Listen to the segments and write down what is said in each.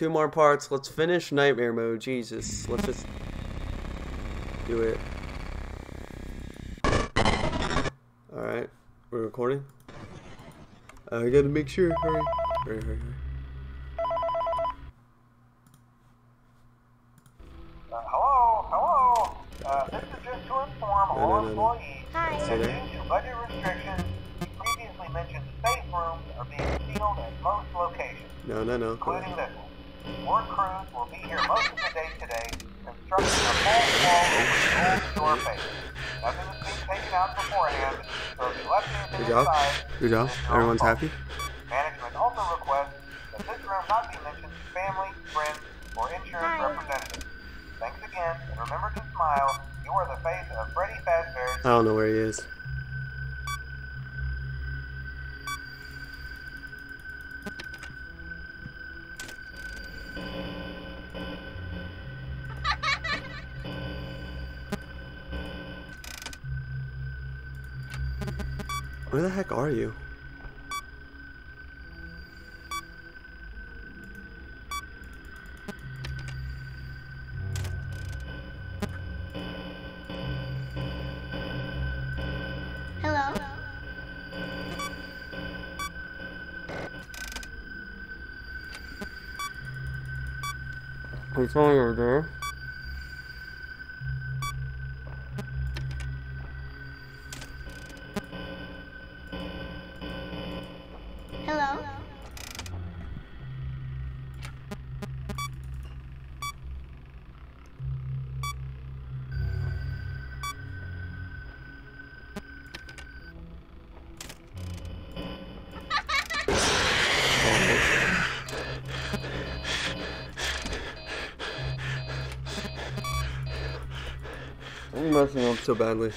Two more parts. Let's finish nightmare mode. Jesus. Let's just do it. Alright. We're recording. I gotta make sure. Hurry. Hurry, hurry, hurry. Uh, hello, hello. Uh, this is just to inform No, all no, no, no. employees Hi. that due to budget restrictions, previously mentioned safe rooms are being sealed at most locations, No, no, no. Including this one. Work crews will be here most of the day today, constructing a full wall over the old store face. Nothing is being taken out beforehand, so if you left anything Good job. inside, Good job. it's your own Everyone's happy? Management also requests that this room not be mentioned to family, friends, or insurance Hi. representatives. Thanks again, and remember to smile. You are the face of Freddy Fazbear's I don't know where he is. Where the heck are you? Hello? I'm telling you, there. I'm messing up so badly.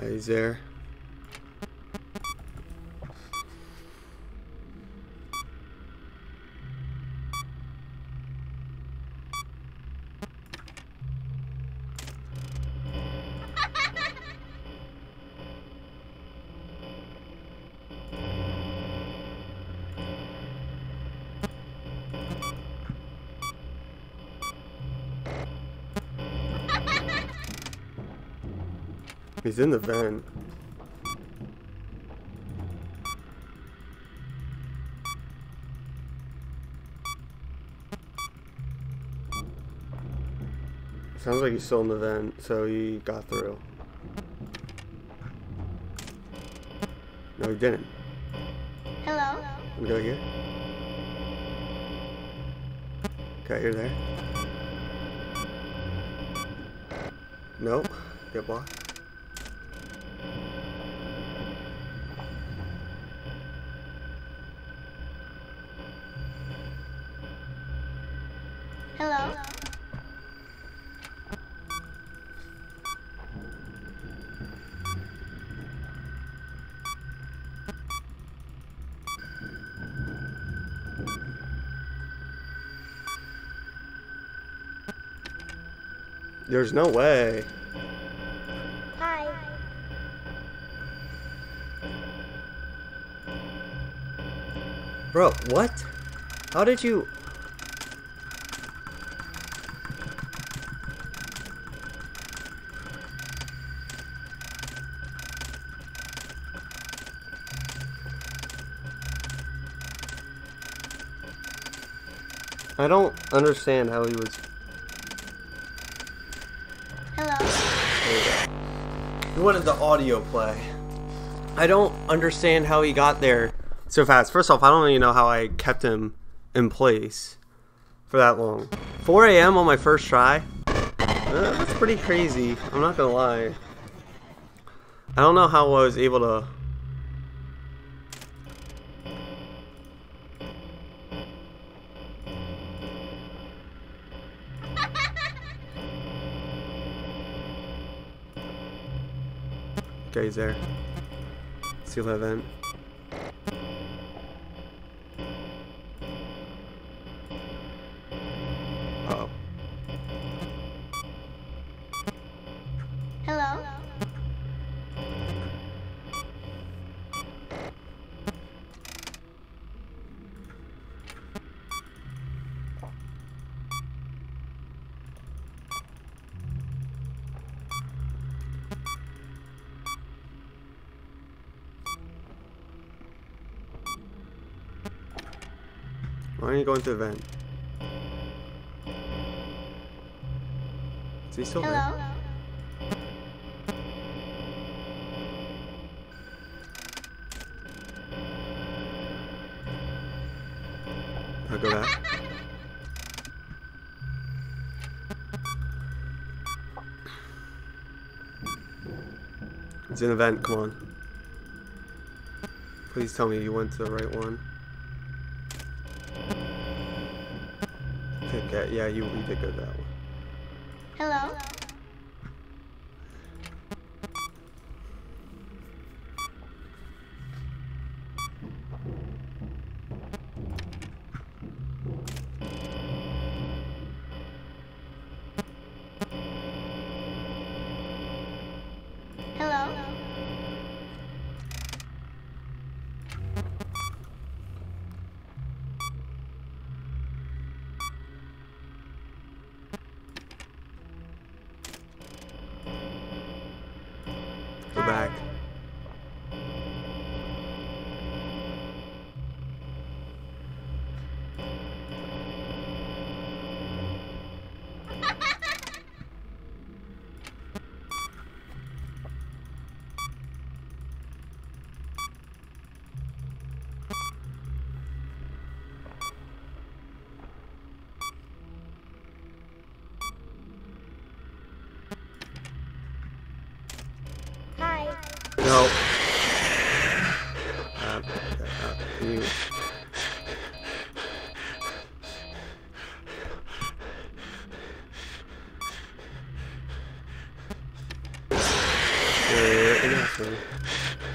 He's there. He's in the vent. Sounds like he's still in the vent, so he got through. No, he didn't. Hello? Me go here. Okay, you're there. Nope. Get blocked. There's no way. Hi. Bro, what? How did you... I don't understand how he was... Hello? There you go. He wanted the audio play. I don't understand how he got there so fast. First off, I don't even know how I kept him in place for that long. 4 a.m. on my first try? Uh, that's pretty crazy. I'm not gonna lie. I don't know how I was able to. He's there. Seal that. Why aren't you going to the vent? Is he still Hello? there? I'll go back. It's an event, come on. Please tell me you went to the right one. Okay, yeah, you, you did go that way. Hello? Hello?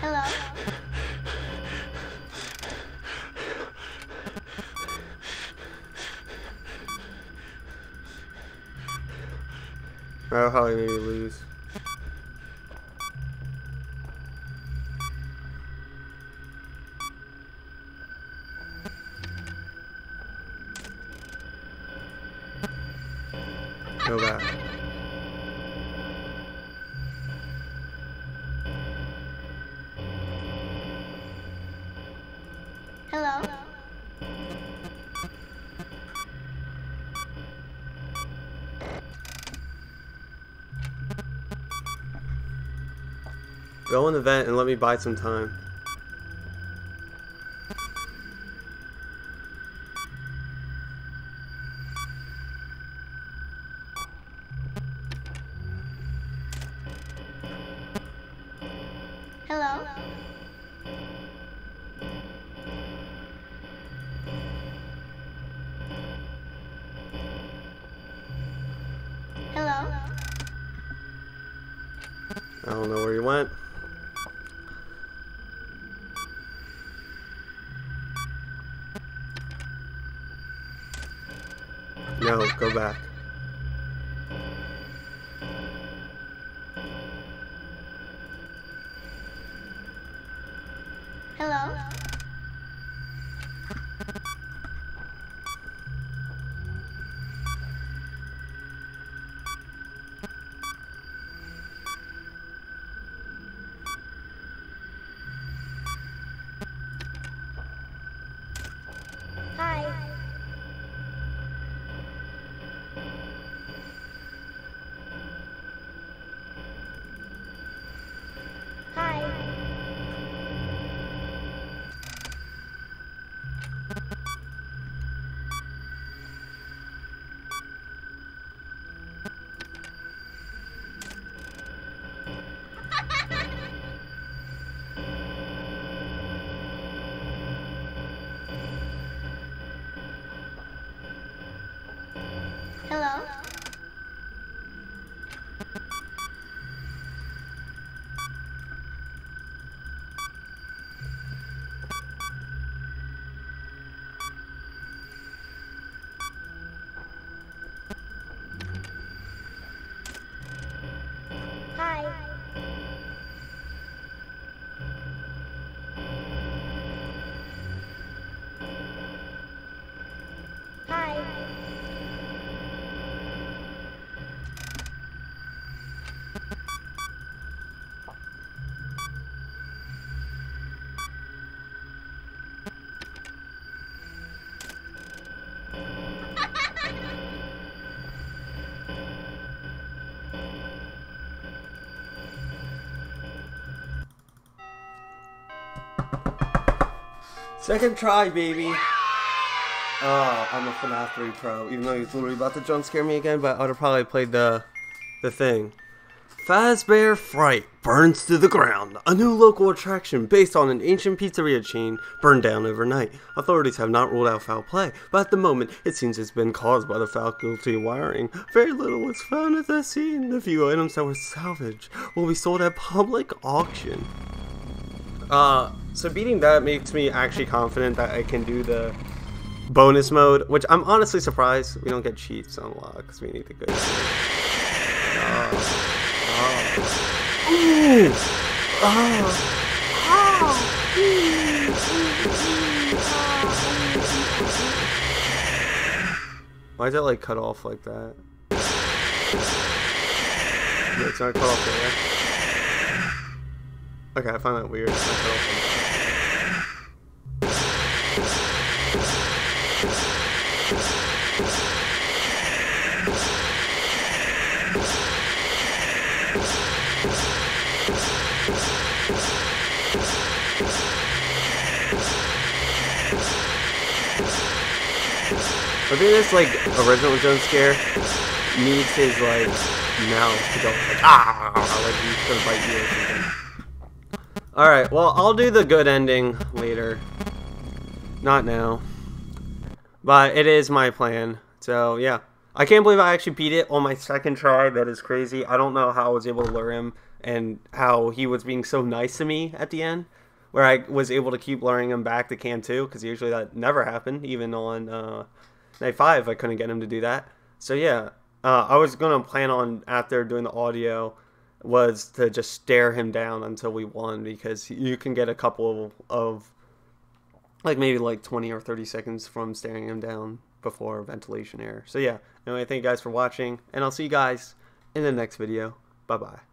Hello? That'll probably me lose. Go back. Go in the vent and let me buy some time. Hello? Hello? I don't know where you went. No, go back. Second try, baby. Oh, I'm a FNAF 3 pro, even though he's literally about to jump scare me again, but I would have probably played the the thing. Fazbear Fright burns to the ground. A new local attraction based on an ancient pizzeria chain burned down overnight. Authorities have not ruled out foul play, but at the moment it seems it's been caused by the faculty wiring. Very little was found at the scene. The few items that were salvaged will be sold at public auction. Uh, so beating that makes me actually confident that I can do the bonus mode, which I'm honestly surprised we don't get cheats unlocked because we need the good. Why is it like cut off like that? Yeah, it's not cut off there. Okay, I find that weird. I think this like original jump scare needs his like mouth to go like ah like he's gonna bite you or something. Alright, well I'll do the good ending later. Not now. But it is my plan. So yeah. I can't believe I actually beat it on my second try. That is crazy. I don't know how I was able to lure him and how he was being so nice to me at the end. Where I was able to keep luring him back to Cam 2, because usually that never happened. Even on uh, Night 5, I couldn't get him to do that. So yeah, uh, I was going to plan on, after doing the audio, was to just stare him down until we won, because you can get a couple of, like maybe like 20 or 30 seconds from staring him down before ventilation error. So yeah, anyway, thank you guys for watching, and I'll see you guys in the next video. Bye-bye.